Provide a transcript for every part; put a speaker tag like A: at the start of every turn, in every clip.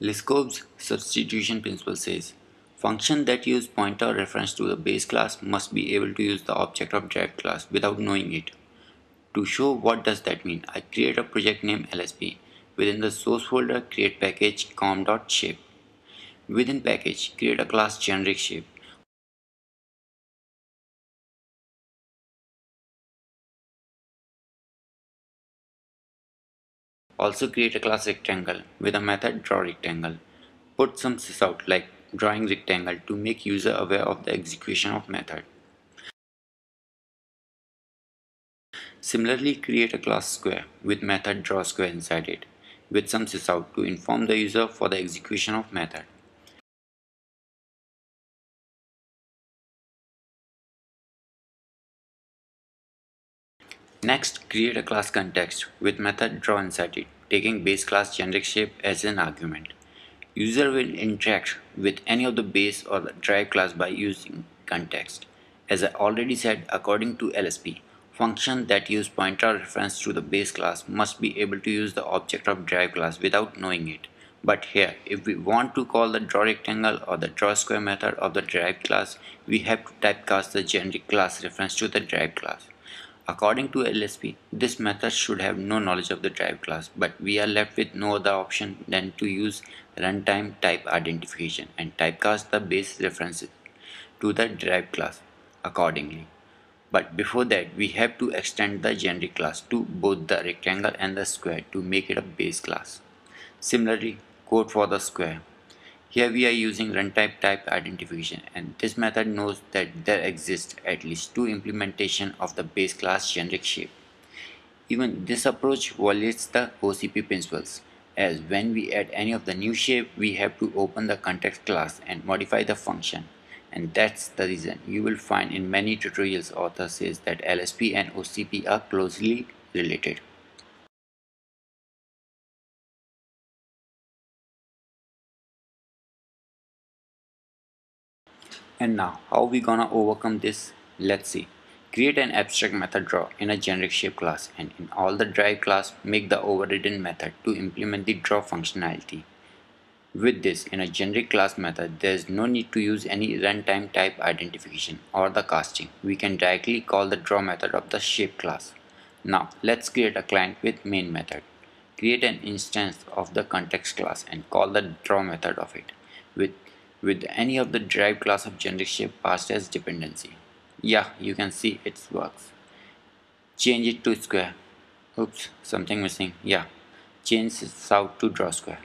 A: Liskov's substitution principle says, function that use pointer reference to the base class must be able to use the object of derived class without knowing it. To show what does that mean, I create a project name LSP. Within the source folder, create package com.shape. Within package, create a class generic shape. Also create a class rectangle with a method draw rectangle. Put some sysout like drawing rectangle to make user aware of the execution of method. Similarly create a class square with method draw square inside it with some sysout to inform the user for the execution of method. Next, create a class context with method draw inside it, taking base class generic shape as an argument. User will interact with any of the base or the derived class by using context. As I already said, according to LSP, function that use pointer reference to the base class must be able to use the object of derived class without knowing it. But here, if we want to call the draw rectangle or the draw square method of the derived class, we have to typecast the generic class reference to the derived class. According to LSP, this method should have no knowledge of the derived class, but we are left with no other option than to use runtime type identification and typecast the base references to the derived class accordingly. But before that, we have to extend the generic class to both the rectangle and the square to make it a base class. Similarly, code for the square. Here we are using runtime type identification and this method knows that there exists at least two implementation of the base class generic shape. Even this approach violates the OCP principles as when we add any of the new shape we have to open the context class and modify the function and that's the reason you will find in many tutorials author says that LSP and OCP are closely related. And now, how we gonna overcome this? Let's see. Create an abstract method draw in a generic shape class and in all the derived class make the overridden method to implement the draw functionality. With this, in a generic class method, there is no need to use any runtime type identification or the casting. We can directly call the draw method of the shape class. Now, let's create a client with main method. Create an instance of the context class and call the draw method of it. With with any of the derived class of generic shape passed as dependency. Yeah, you can see it works. Change it to square. Oops, something missing. Yeah, change sysout to draw square.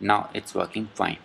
A: Now it's working fine.